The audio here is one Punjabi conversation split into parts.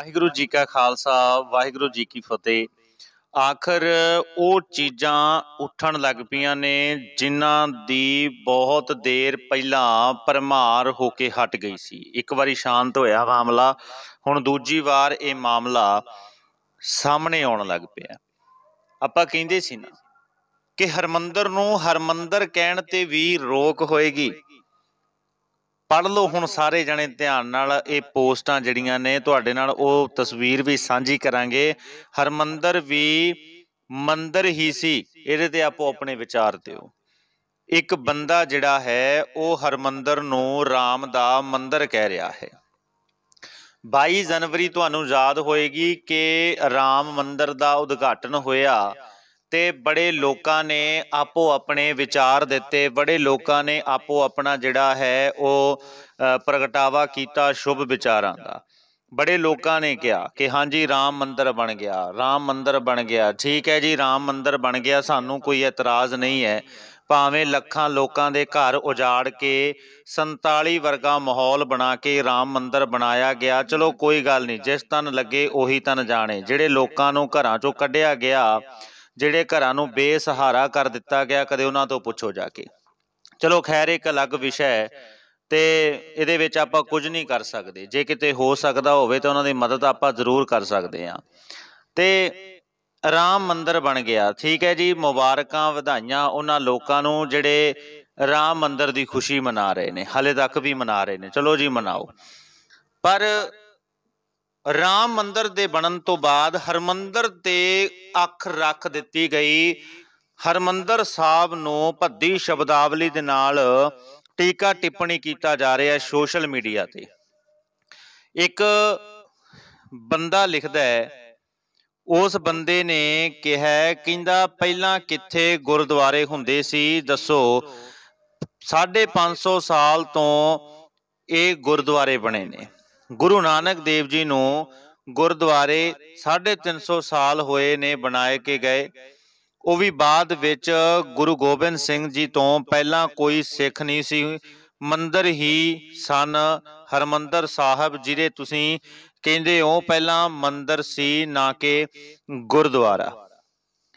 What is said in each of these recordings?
ਵਾਹਿਗੁਰੂ ਜੀ ਕਾ ਖਾਲਸਾ, ਵਾਹਿਗੁਰੂ ਜੀ ਕੀ ਫਤਿਹ। ਆਖਰ ਉਹ ਚੀਜ਼ਾਂ ਉੱਠਣ ਲੱਗ ਪਈਆਂ ਨੇ ਜਿਨ੍ਹਾਂ ਦੀ ਬਹੁਤ ਦੇਰ ਪਹਿਲਾਂ ਪਰਮਾਰ ਹੋ ਕੇ ਹਟ ਗਈ ਸੀ। ਇੱਕ ਵਾਰੀ ਸ਼ਾਂਤ ਹੋਇਆ ਮਾਮਲਾ, ਹੁਣ ਦੂਜੀ ਵਾਰ ਇਹ ਮਾਮਲਾ ਸਾਹਮਣੇ ਆਉਣ ਲੱਗ ਪਿਆ। ਆਪਾਂ ਕਹਿੰਦੇ ਸੀ ਨਾ ਕਿ ਹਰਮੰਦਰ ਨੂੰ ਹਰਮੰਦਰ ਕਹਿਣ ਤੇ ਵੀ ਰੋਕ ਹੋਏਗੀ। ਪੜ ਲਓ ਹੁਣ ਸਾਰੇ ਜਣੇ ਧਿਆਨ ਨਾਲ ਇਹ ਪੋਸਟਾਂ ਜਿਹੜੀਆਂ ਨੇ ਤੁਹਾਡੇ ਨਾਲ ਉਹ ਤਸਵੀਰ ਵੀ ਸਾਂਝੀ ਕਰਾਂਗੇ। ਹਰਮੰਦਰ ਵੀ ਮੰਦਰ ਹੀ ਸੀ, ਇਹਦੇ ਤੇ ਆਪੋ ਆਪਣੇ ਵਿਚਾਰ ਦਿਓ। ਇੱਕ ਬੰਦਾ ਜਿਹੜਾ ਹੈ, ਉਹ ਹਰਮੰਦਰ ਨੂੰ ਰਾਮ ਦਾ ਮੰਦਰ ਕਹਿ ਰਿਹਾ ਹੈ। 22 ਜਨਵਰੀ ਤੁਹਾਨੂੰ ਯਾਦ ਹੋਏਗੀ ਕਿ ਰਾਮ ਮੰਦਰ ਦਾ ਉਦਘਾਟਨ ਹੋਇਆ। ਤੇ ਬੜੇ ਲੋਕਾਂ ਨੇ ਆਪੋ ਆਪਣੇ ਵਿਚਾਰ ਦਿੱਤੇ, ਬੜੇ ਲੋਕਾਂ ਨੇ ਆਪੋ ਆਪਣਾ ਜਿਹੜਾ ਹੈ ਉਹ ਪ੍ਰਗਟਾਵਾ ਕੀਤਾ ਸ਼ੁਭ ਵਿਚਾਰਾਂ ਦਾ। ਬੜੇ ਲੋਕਾਂ ਨੇ ਕਿਹਾ ਕਿ ਹਾਂਜੀ, ਰਾਮ ਮੰਦਰ ਬਣ ਗਿਆ, ਰਾਮ ਮੰਦਰ ਬਣ ਗਿਆ। ਠੀਕ ਹੈ ਜੀ, ਰਾਮ ਮੰਦਰ ਬਣ ਗਿਆ, ਸਾਨੂੰ ਕੋਈ ਇਤਰਾਜ਼ ਨਹੀਂ ਹੈ। ਭਾਵੇਂ ਲੱਖਾਂ ਲੋਕਾਂ ਦੇ ਘਰ ਉਜਾੜ ਕੇ 47 ਵਰਗਾ ਮਾਹੌਲ ਬਣਾ ਕੇ ਰਾਮ ਮੰਦਰ ਬਣਾਇਆ ਗਿਆ, ਚਲੋ ਕੋਈ ਗੱਲ ਨਹੀਂ, ਜਿਸ ਤਨ ਲੱਗੇ ਉਹੀ ਤਨ ਜਾਣੇ। ਜਿਹੜੇ ਲੋਕਾਂ ਨੂੰ ਘਰਾਂ ਚੋਂ ਕੱਢਿਆ ਗਿਆ ਜਿਹੜੇ ਘਰਾਂ ਨੂੰ ਬੇਸਹਾਰਾ ਕਰ ਦਿੱਤਾ ਗਿਆ ਕਦੇ ਉਹਨਾਂ ਤੋਂ ਪੁੱਛੋ ਜਾ ਕੇ। ਚਲੋ ਖੈਰ, ਇੱਕ ਅਲੱਗ ਵਿਸ਼ਾ ਹੈ ਤੇ ਇਹਦੇ ਵਿੱਚ ਆਪਾਂ ਕੁਝ ਨਹੀਂ ਕਰ ਸਕਦੇ। ਜੇ ਕਿਤੇ ਹੋ ਸਕਦਾ ਹੋਵੇ ਤਾਂ ਉਹਨਾਂ ਦੀ ਮਦਦ ਆਪਾਂ ਜ਼ਰੂਰ ਕਰ ਸਕਦੇ ਹਾਂ। ਤੇ ਰਾਮ ਮੰਦਿਰ ਬਣ ਗਿਆ। ਠੀਕ ਹੈ ਜੀ, ਮੁਬਾਰਕਾਂ ਵਧਾਈਆਂ ਉਹਨਾਂ ਲੋਕਾਂ ਨੂੰ ਜਿਹੜੇ ਰਾਮ ਮੰਦਿਰ ਦੀ ਖੁਸ਼ੀ ਮਨਾ ਰਹੇ ਨੇ, ਹਲੇ ਤੱਕ ਵੀ ਮਨਾ ਰਹੇ ਨੇ। ਚਲੋ ਜੀ, ਮਨਾਓ। ਪਰ ਰਾਮ ਮੰਦਰ ਦੇ ਬਣਨ ਤੋਂ ਬਾਅਦ ਹਰਮੰਦਰ ਤੇ ਅੱਖ ਰੱਖ ਦਿੱਤੀ ਗਈ। ਹਰਮੰਦਰ ਸਾਹਿਬ ਨੂੰ ਭੱਦੀ ਸ਼ਬਦਾਵਲੀ ਦੇ ਨਾਲ ਟੀਕਾ ਟਿੱਪਣੀ ਕੀਤਾ ਜਾ ਰਿਹਾ ਹੈ ਸੋਸ਼ਲ ਮੀਡੀਆ ਤੇ। ਇੱਕ ਬੰਦਾ ਲਿਖਦਾ ਹੈ, ਉਸ ਬੰਦੇ ਨੇ ਕਿਹਾ, ਕਹਿੰਦਾ ਪਹਿਲਾਂ ਕਿੱਥੇ ਗੁਰਦੁਆਰੇ ਹੁੰਦੇ ਸੀ, ਦੱਸੋ 550 ਸਾਲ ਤੋਂ ਇਹ ਗੁਰਦੁਆਰੇ ਬਣੇ ਨੇ। ਗੁਰੂ ਨਾਨਕ ਦੇਵ ਜੀ ਨੂੰ ਗੁਰਦੁਆਰੇ 350 ਸਾਲ ਹੋਏ ਨੇ ਬਣਾਏ ਕੇ ਗਏ। ਉਹ ਵੀ ਬਾਅਦ ਵਿੱਚ ਗੁਰੂ ਗੋਬਿੰਦ ਸਿੰਘ ਜੀ ਤੋਂ ਪਹਿਲਾਂ ਕੋਈ ਸਿੱਖ ਨਹੀਂ ਸੀ। ਮੰਦਰ ਹੀ ਸਨ। ਹਰਮੰਦਰ ਸਾਹਿਬ ਜਿਹਦੇ ਤੁਸੀਂ ਕਹਿੰਦੇ ਹੋ ਪਹਿਲਾਂ ਮੰਦਰ ਸੀ ਨਾ ਕਿ ਗੁਰਦੁਆਰਾ।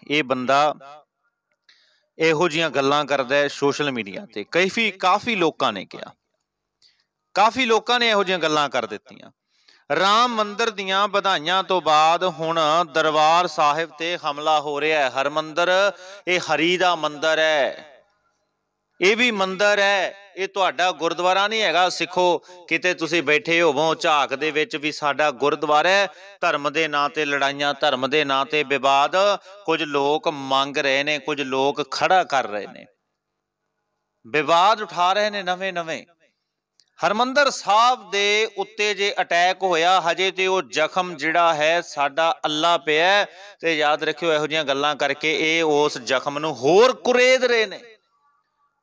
ਇਹ ਬੰਦਾ ਇਹੋ ਜੀਆਂ ਗੱਲਾਂ ਕਰਦਾ ਹੈ ਸੋਸ਼ਲ ਮੀਡੀਆ ਤੇ। ਕਾਫੀ ਕਾਫੀ ਲੋਕਾਂ ਨੇ ਕਿਹਾ। ਕਾਫੀ ਲੋਕਾਂ ਨੇ ਇਹੋ ਜਿਹੀਆਂ ਗੱਲਾਂ ਕਰ ਦਿੱਤੀਆਂ। ਰਾਮ ਮੰਦਰ ਦੀਆਂ ਵਧਾਈਆਂ ਤੋਂ ਬਾਅਦ ਹੁਣ ਦਰਬਾਰ ਸਾਹਿਬ ਤੇ ਹਮਲਾ ਹੋ ਰਿਹਾ ਹੈ। ਹਰਮੰਦਰ, ਇਹ ਹਰੀ ਦਾ ਮੰਦਰ ਹੈ। ਇਹ ਵੀ ਮੰਦਿਰ ਹੈ। ਇਹ ਤੁਹਾਡਾ ਗੁਰਦੁਆਰਾ ਨਹੀਂ ਹੈਗਾ। ਸਿੱਖੋ, ਕਿਤੇ ਤੁਸੀਂ ਬੈਠੇ ਹੋਵੋ, ਝਾਕ ਦੇ ਵਿੱਚ ਵੀ ਸਾਡਾ ਗੁਰਦੁਆਰਾ ਹੈ। ਧਰਮ ਦੇ ਨਾਂ ਤੇ ਲੜਾਈਆਂ, ਧਰਮ ਦੇ ਨਾਂ ਤੇ ਵਿਵਾਦ, ਕੁਝ ਲੋਕ ਮੰਗ ਰਹੇ ਨੇ, ਕੁਝ ਲੋਕ ਖੜਾ ਕਰ ਰਹੇ ਨੇ। ਵਿਵਾਦ ਉਠਾ ਰਹੇ ਨੇ ਨਵੇਂ ਨਵੇਂ ਹਰਮੰਦਰ ਸਾਹਿਬ ਦੇ ਉੱਤੇ ਜੇ ਅਟੈਕ ਹੋਇਆ, ਹਜੇ ਤੇ ਉਹ ਜ਼ਖਮ ਜਿਹੜਾ ਹੈ ਸਾਡਾ ਅੱਲਾ ਪਿਆ ਤੇ ਯਾਦ ਰੱਖਿਓ, ਇਹੋ ਜਿਹੀਆਂ ਗੱਲਾਂ ਕਰਕੇ ਇਹ ਉਸ ਜ਼ਖਮ ਨੂੰ ਹੋਰ ਕੁਰੇਦ ਰਹੇ ਨੇ।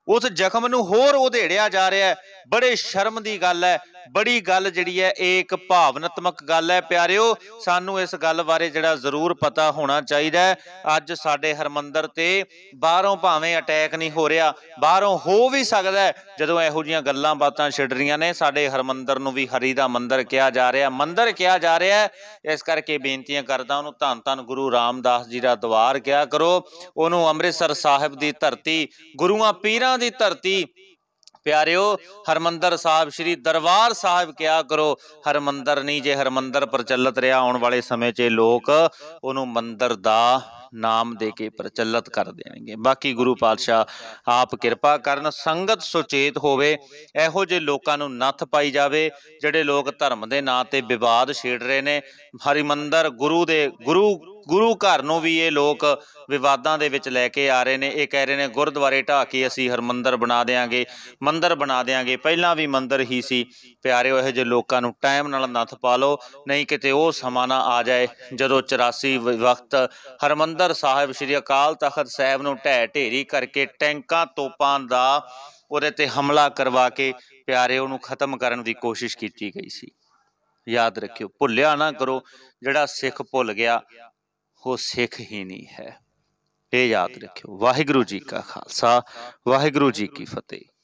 ਉਸ ਜ਼ਖਮ ਨੂੰ ਹੋਰ ਉਧੇੜਿਆ ਜਾ ਰਿਹਾ ਹੈ। ਬੜੇ ਸ਼ਰਮ ਦੀ ਗੱਲ ਹੈ। ਬੜੀ ਗੱਲ ਜਿਹੜੀ ਹੈ, ਇਹ ਇੱਕ ਭਾਵਨਾਤਮਕ ਗੱਲ ਹੈ। ਪਿਆਰਿਓ, ਸਾਨੂੰ ਇਸ ਗੱਲ ਬਾਰੇ ਜਿਹੜਾ ਜ਼ਰੂਰ ਪਤਾ ਹੋਣਾ ਚਾਹੀਦਾ ਹੈ। ਅੱਜ ਸਾਡੇ ਹਰਮੰਦਰ ਤੇ ਬਾਹਰੋਂ ਭਾਵੇਂ ਅਟੈਕ ਨਹੀਂ ਹੋ ਰਿਹਾ, ਬਾਹਰੋਂ ਹੋ ਵੀ ਸਕਦਾ ਹੈ, ਜਦੋਂ ਇਹੋ ਜੀਆਂ ਗੱਲਾਂ ਬਾਤਾਂ ਛਿੜ ਰਹੀਆਂ ਨੇ, ਸਾਡੇ ਹਰਮੰਦਰ ਨੂੰ ਵੀ ਹਰੀ ਦਾ ਮੰਦਰ ਕਿਹਾ ਜਾ ਰਿਹਾ ਮੰਦਰ ਕਿਹਾ ਜਾ ਰਿਹਾ ਇਸ ਕਰਕੇ ਬੇਨਤੀਆਂ ਕਰਦਾ ਉਹਨੂੰ ਧੰਨ ਧੰਨ ਗੁਰੂ ਰਾਮਦਾਸ ਜੀ ਦਾ ਦਵਾਰ ਕਿਹਾ ਕਰੋ। ਉਹਨੂੰ ਅੰਮ੍ਰਿਤਸਰ ਸਾਹਿਬ ਦੀ ਧਰਤੀ, ਗੁਰੂਆਂ ਪੀਰਾਂ ਦੀ ਧਰਤੀ ਪਿਆਰਿਓ, ਹਰਮੰਦਰ ਸਾਹਿਬ, ਸ੍ਰੀ ਦਰਬਾਰ ਸਾਹਿਬ ਕਿਹਾ ਕਰੋ? ਹਰਮੰਦਰ ਨਹੀਂ, ਜੇ ਹਰਮੰਦਰ ਪ੍ਰਚਲਿਤ ਰਿਹਾ ਆਉਣ ਵਾਲੇ ਸਮੇਂ 'ਚ ਲੋਕ ਉਹਨੂੰ ਮੰਦਰ ਦਾ ਨਾਮ ਦੇ ਕੇ ਪ੍ਰਚਲਿਤ ਕਰ ਦੇਣਗੇ। ਬਾਕੀ ਗੁਰੂ ਪਾਤਸ਼ਾਹ ਆਪ ਕਿਰਪਾ ਕਰਨ, ਸੰਗਤ ਸੁਚੇਤ ਹੋਵੇ, ਇਹੋ ਜਿਹੇ ਲੋਕਾਂ ਨੂੰ ਨੱਥ ਪਾਈ ਜਾਵੇ, ਜਿਹੜੇ ਲੋਕ ਧਰਮ ਦੇ ਨਾਂ ਤੇ ਵਿਵਾਦ ਛੇੜ ਰਹੇ ਨੇ। ਹਰਿਮੰਦਰ ਗੁਰੂ ਦੇ, ਗੁਰੂ ਗੁਰੂ ਘਰ ਨੂੰ ਵੀ ਇਹ ਲੋਕ ਵਿਵਾਦਾਂ ਦੇ ਵਿੱਚ ਲੈ ਕੇ ਆ ਰਹੇ ਨੇ। ਇਹ ਕਹਿ ਰਹੇ ਨੇ, ਗੁਰਦੁਆਰੇ ਢਾਹ ਕੇ ਅਸੀਂ ਹਰਮੰਦਰ ਬਣਾ ਦੇਾਂਗੇ ਮੰਦਰ ਬਣਾ ਦੇਾਂਗੇ ਪਹਿਲਾਂ ਵੀ ਮੰਦਰ ਹੀ ਸੀ। ਪਿਆਰਿਓ, ਇਹੋ ਜਿਹੇ ਲੋਕਾਂ ਨੂੰ ਟਾਈਮ ਨਾਲ ਨੱਥ ਪਾ ਲਓ, ਨਹੀਂ ਕਿਤੇ ਉਹ ਸਮਾਂ ਨਾ ਆ ਜਾਏ, ਜਦੋਂ 84 ਵਕਤ ਹਰਮੰਦਰ ਸਾਹਿਬ ਸ੍ਰੀ ਅਕਾਲ ਤਖਤ ਸਾਹਿਬ ਨੂੰ ਢਹਿ ਢੇਰੀ ਕਰਕੇ ਟੈਂਕਾਂ ਤੋਪਾਂ ਦਾ ਉਹਦੇ ਤੇ ਹਮਲਾ ਕਰਵਾ ਕੇ ਪਿਆਰੇ ਉਹਨੂੰ ਖਤਮ ਕਰਨ ਦੀ ਕੋਸ਼ਿਸ਼ ਕੀਤੀ ਗਈ ਸੀ। ਯਾਦ ਰੱਖਿਓ, ਭੁੱਲਿਆ ਨਾ ਕਰੋ, ਜਿਹੜਾ ਸਿੱਖ ਭੁੱਲ ਗਿਆ, ਉਹ ਸਿੱਖ ਹੀ ਨਹੀਂ ਹੈ। ਇਹ ਯਾਦ ਰੱਖਿਓ, ਵਾਹਿਗੁਰੂ ਜੀ ਕਾ ਖਾਲਸਾ, ਵਾਹਿਗੁਰੂ ਜੀ ਕੀ ਫਤਿਹ।